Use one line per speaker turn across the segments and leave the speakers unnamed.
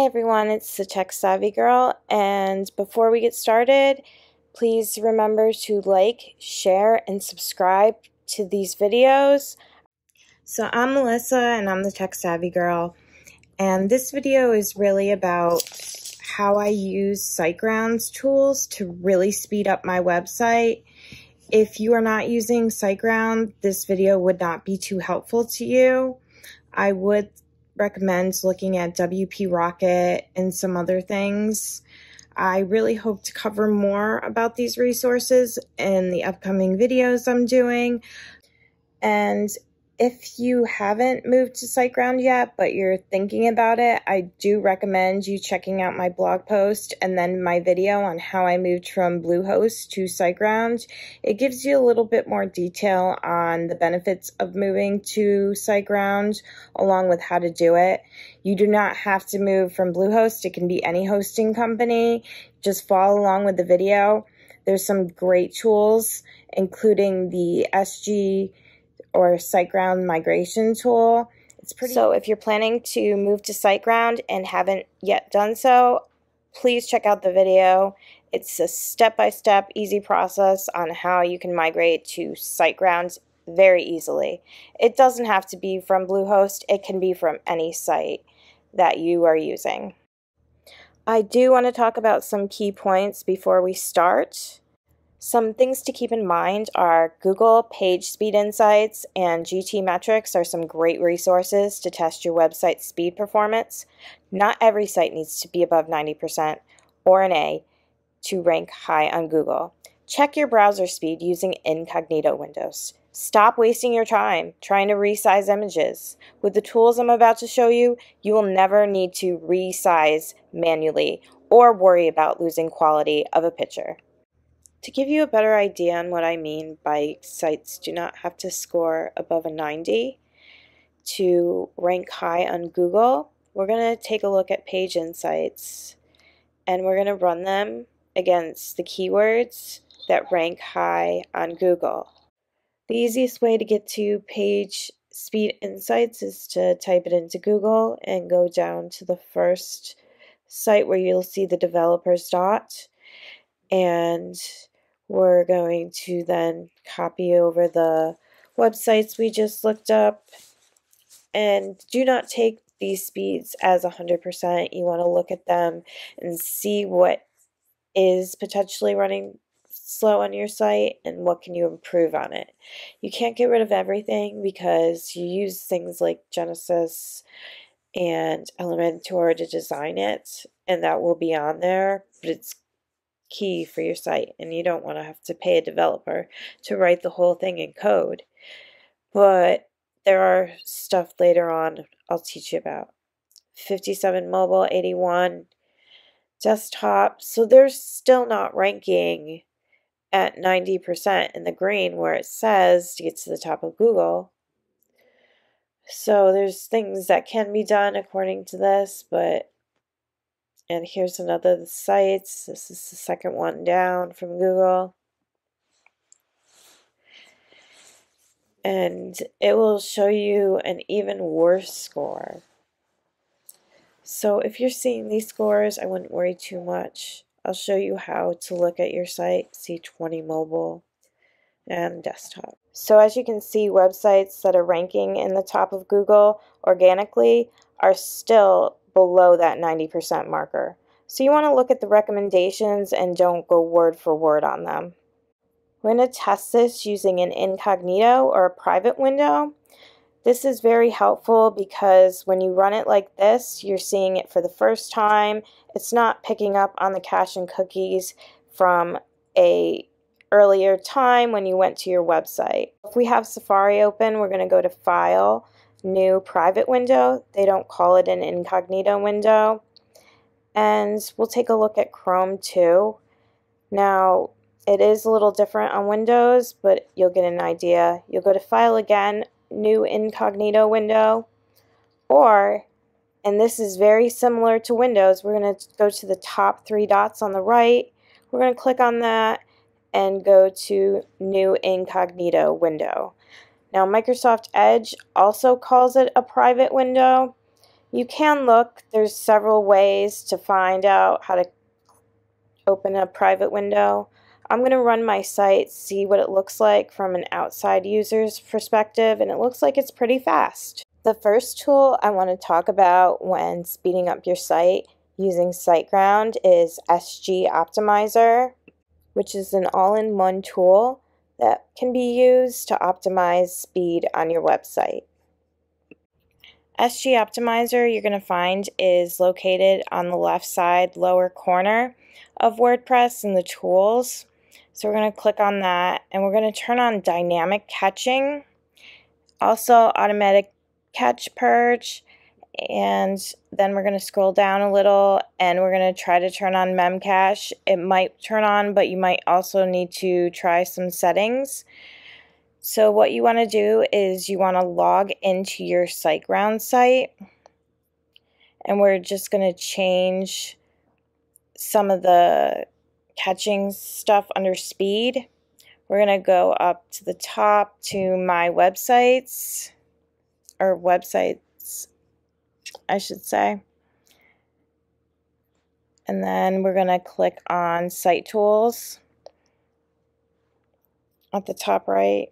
Hey everyone, it's the Tech Savvy Girl, and before we get started, please remember to like, share, and subscribe to these videos. So I'm Melissa, and I'm the Tech Savvy Girl, and this video is really about how I use SiteGround's tools to really speed up my website. If you are not using SiteGround, this video would not be too helpful to you. I would recommend looking at WP Rocket and some other things. I really hope to cover more about these resources in the upcoming videos I'm doing. And if you haven't moved to SiteGround yet, but you're thinking about it, I do recommend you checking out my blog post and then my video on how I moved from Bluehost to SiteGround. It gives you a little bit more detail on the benefits of moving to SiteGround along with how to do it. You do not have to move from Bluehost. It can be any hosting company. Just follow along with the video. There's some great tools, including the SG or SiteGround migration tool. It's pretty So if you're planning to move to SiteGround and haven't yet done so, please check out the video. It's a step-by-step -step easy process on how you can migrate to SiteGround very easily. It doesn't have to be from Bluehost. It can be from any site that you are using. I do want to talk about some key points before we start. Some things to keep in mind are Google Page Speed Insights and GTmetrix are some great resources to test your website's speed performance. Not every site needs to be above 90% or an A to rank high on Google. Check your browser speed using incognito windows. Stop wasting your time trying to resize images. With the tools I'm about to show you, you will never need to resize manually or worry about losing quality of a picture. To give you a better idea on what I mean by sites do not have to score above a 90 to rank high on Google, we're going to take a look at Page Insights and we're going to run them against the keywords that rank high on Google. The easiest way to get to Page Speed Insights is to type it into Google and go down to the first site where you'll see the developers dot and we're going to then copy over the websites we just looked up and do not take these speeds as 100%. You want to look at them and see what is potentially running slow on your site and what can you improve on it. You can't get rid of everything because you use things like Genesis and Elementor to design it and that will be on there, but it's key for your site and you don't want to have to pay a developer to write the whole thing in code. But there are stuff later on I'll teach you about. 57 mobile, 81 desktop. So they're still not ranking at 90% in the green where it says to get to the top of Google. So there's things that can be done according to this, but and here's another the sites. This is the second one down from Google. And it will show you an even worse score. So if you're seeing these scores, I wouldn't worry too much. I'll show you how to look at your site, C20 mobile and desktop. So as you can see, websites that are ranking in the top of Google organically are still below that 90% marker. So you want to look at the recommendations and don't go word for word on them. We're going to test this using an incognito or a private window. This is very helpful because when you run it like this, you're seeing it for the first time. It's not picking up on the cache and cookies from a earlier time when you went to your website. If we have Safari open, we're going to go to File, new private window. They don't call it an incognito window. And we'll take a look at Chrome too. Now, it is a little different on Windows, but you'll get an idea. You'll go to File again, New Incognito window, or, and this is very similar to Windows, we're going to go to the top three dots on the right. We're going to click on that and go to New Incognito window. Now Microsoft Edge also calls it a private window. You can look, there's several ways to find out how to open a private window. I'm going to run my site, see what it looks like from an outside user's perspective, and it looks like it's pretty fast. The first tool I want to talk about when speeding up your site using SiteGround is SG Optimizer, which is an all-in-one tool that can be used to optimize speed on your website. SG Optimizer you're going to find is located on the left side lower corner of WordPress in the tools. So we're going to click on that and we're going to turn on dynamic catching, also automatic catch purge, and then we're going to scroll down a little and we're going to try to turn on memcache. It might turn on, but you might also need to try some settings. So what you want to do is you want to log into your SiteGround site and we're just going to change some of the catching stuff under speed. We're going to go up to the top to my websites or websites I should say. And then we're going to click on Site Tools at the top right.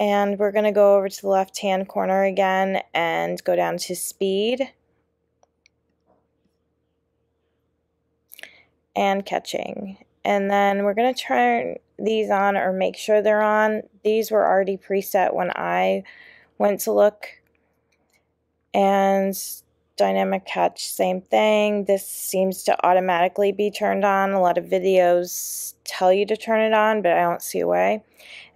And we're going to go over to the left hand corner again and go down to speed and catching. And then we're going to turn these on or make sure they're on. These were already preset when I went to look. And dynamic catch, same thing. This seems to automatically be turned on. A lot of videos tell you to turn it on, but I don't see a way.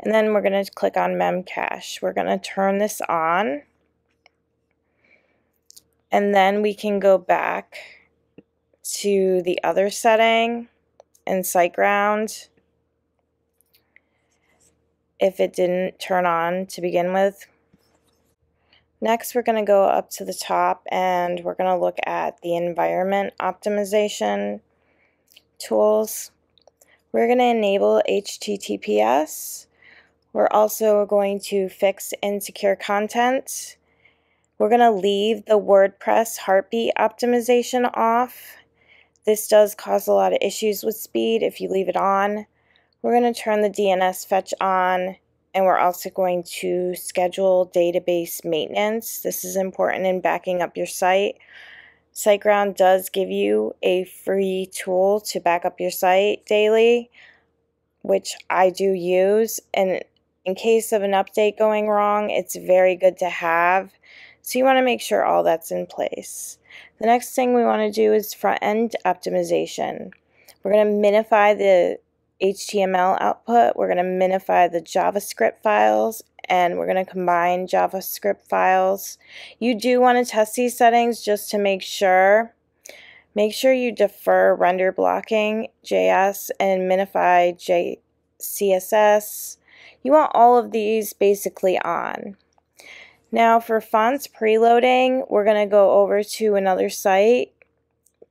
And then we're going to click on Memcache. We're going to turn this on. And then we can go back to the other setting in SiteGround if it didn't turn on to begin with. Next, we're going to go up to the top and we're going to look at the environment optimization tools. We're going to enable HTTPS. We're also going to fix insecure content. We're going to leave the WordPress heartbeat optimization off this does cause a lot of issues with speed if you leave it on. We're going to turn the DNS fetch on and we're also going to schedule database maintenance. This is important in backing up your site. SiteGround does give you a free tool to back up your site daily, which I do use. And in case of an update going wrong, it's very good to have. So you want to make sure all that's in place. The next thing we want to do is front-end optimization. We're going to minify the HTML output, we're going to minify the JavaScript files, and we're going to combine JavaScript files. You do want to test these settings just to make sure. Make sure you defer render blocking JS and minify J CSS. You want all of these basically on. Now for fonts preloading, we're going to go over to another site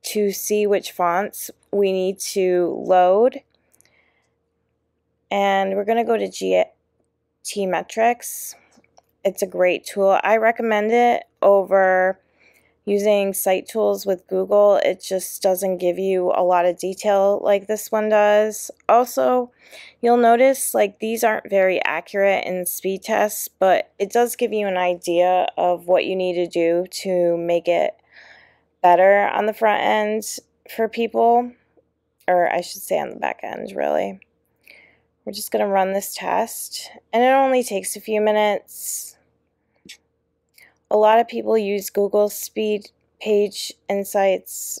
to see which fonts we need to load. And we're going to go to GTmetrix. It's a great tool. I recommend it over using site tools with Google, it just doesn't give you a lot of detail like this one does. Also, you'll notice like these aren't very accurate in speed tests, but it does give you an idea of what you need to do to make it better on the front end for people, or I should say on the back end, really. We're just going to run this test, and it only takes a few minutes a lot of people use Google Speed Page Insights,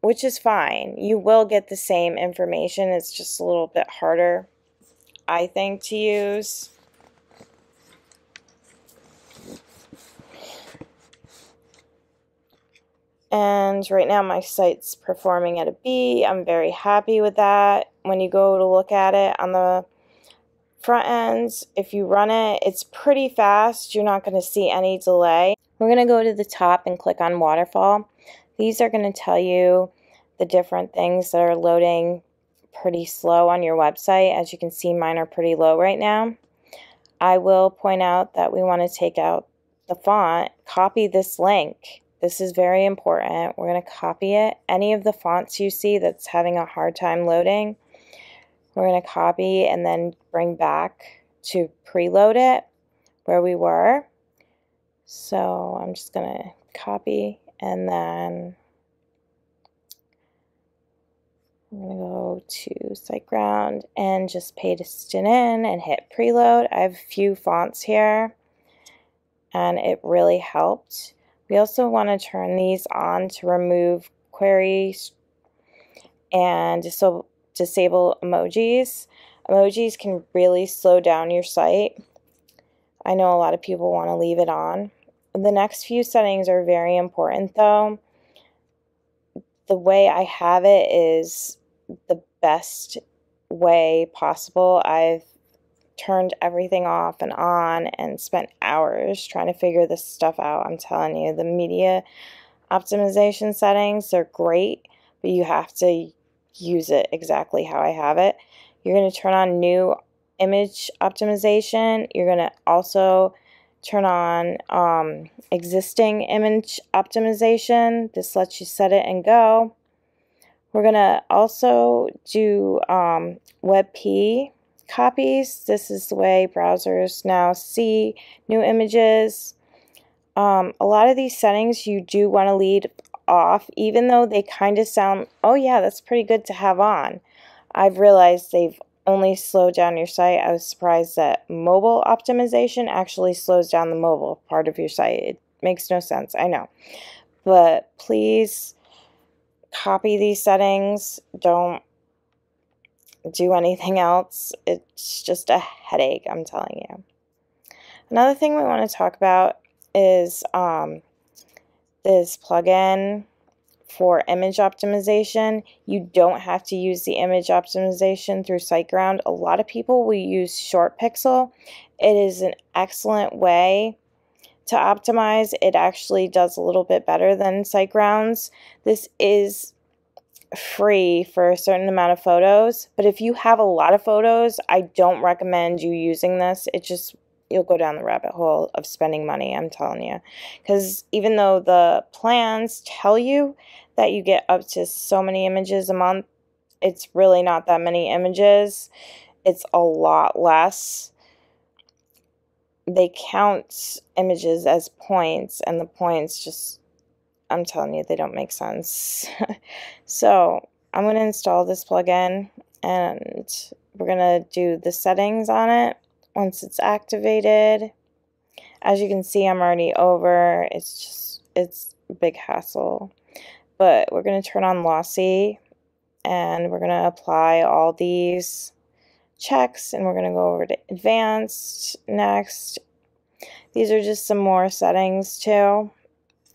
which is fine. You will get the same information. It's just a little bit harder, I think, to use. And right now my site's performing at a B. I'm very happy with that. When you go to look at it on the front ends, if you run it, it's pretty fast. You're not going to see any delay. We're going to go to the top and click on waterfall. These are going to tell you the different things that are loading pretty slow on your website. As you can see, mine are pretty low right now. I will point out that we want to take out the font, copy this link. This is very important. We're going to copy it. Any of the fonts you see that's having a hard time loading, we're going to copy and then bring back to preload it where we were. So I'm just going to copy and then I'm going to go to SiteGround and just paste it in and hit preload. I have a few fonts here and it really helped. We also want to turn these on to remove queries and disable, disable emojis. Emojis can really slow down your site. I know a lot of people want to leave it on. The next few settings are very important though. The way I have it is the best way possible. I've turned everything off and on and spent hours trying to figure this stuff out. I'm telling you, the media optimization settings are great, but you have to use it exactly how I have it. You're going to turn on new image optimization. You're going to also turn on um, existing image optimization. This lets you set it and go. We're going to also do um, WebP copies. This is the way browsers now see new images. Um, a lot of these settings you do want to leave off, even though they kind of sound, oh yeah, that's pretty good to have on. I've realized they've only slowed down your site. I was surprised that mobile optimization actually slows down the mobile part of your site. It makes no sense, I know. But please copy these settings. Don't do anything else. It's just a headache, I'm telling you. Another thing we want to talk about is um, this plugin for image optimization. You don't have to use the image optimization through SiteGround. A lot of people will use ShortPixel. It is an excellent way to optimize. It actually does a little bit better than SiteGrounds. This is free for a certain amount of photos, but if you have a lot of photos, I don't recommend you using this. It just you'll go down the rabbit hole of spending money, I'm telling you. Cuz even though the plans tell you that you get up to so many images a month, it's really not that many images. It's a lot less. They count images as points and the points just I'm telling you, they don't make sense. so I'm going to install this plugin and we're going to do the settings on it once it's activated. As you can see, I'm already over. It's just, it's a big hassle. But we're going to turn on Lossy and we're going to apply all these checks and we're going to go over to advanced next. These are just some more settings too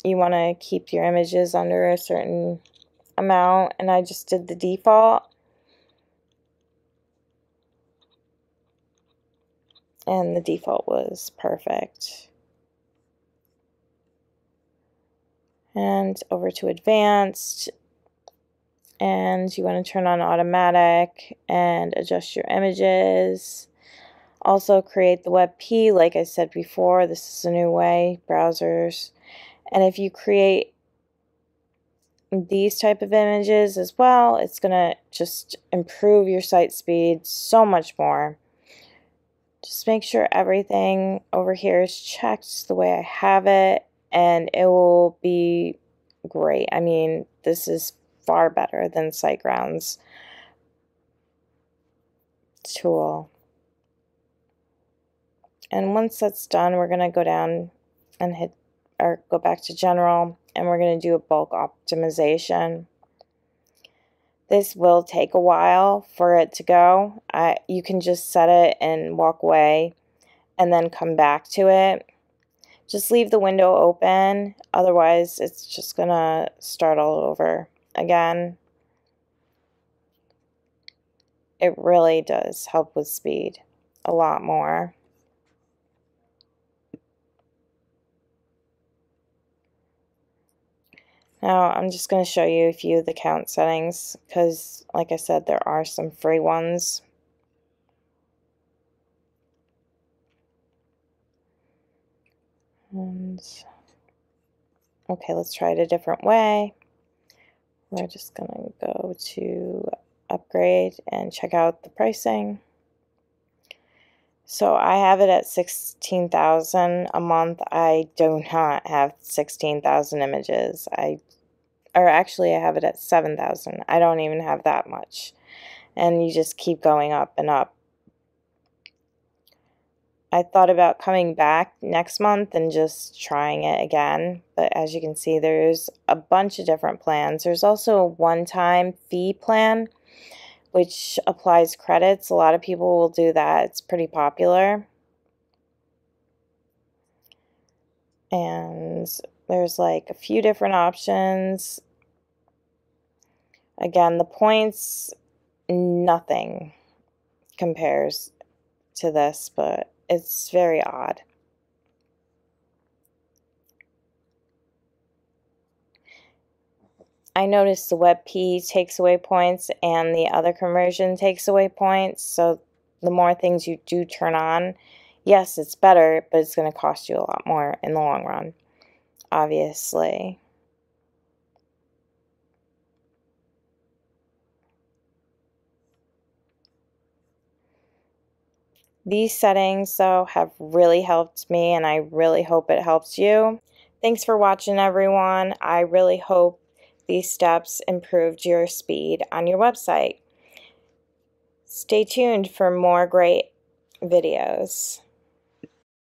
you want to keep your images under a certain amount and I just did the default and the default was perfect. And over to advanced. And you want to turn on automatic and adjust your images. Also create the WebP like I said before this is a new way browsers. And if you create these type of images as well, it's going to just improve your site speed so much more. Just make sure everything over here is checked the way I have it and it will be great. I mean, this is far better than SiteGrounds tool. And once that's done, we're going to go down and hit or go back to general and we're going to do a bulk optimization. This will take a while for it to go. I, you can just set it and walk away and then come back to it. Just leave the window open, otherwise it's just to start all over again. It really does help with speed a lot more. Now I'm just going to show you a few of the count settings because like I said there are some free ones. And okay, let's try it a different way. We're just going to go to upgrade and check out the pricing. So I have it at 16,000 a month. I do not have 16,000 images. I or actually I have it at 7,000. I don't even have that much. And you just keep going up and up. I thought about coming back next month and just trying it again, but as you can see there's a bunch of different plans. There's also a one-time fee plan which applies credits. A lot of people will do that. It's pretty popular. And there's like a few different options. Again, the points, nothing compares to this, but it's very odd. I noticed the WebP takes away points and the other conversion takes away points. So the more things you do turn on, yes, it's better, but it's going to cost you a lot more in the long run, obviously. These settings, though, have really helped me, and I really hope it helps you. Thanks for watching, everyone. I really hope these steps improved your speed on your website. Stay tuned for more great videos.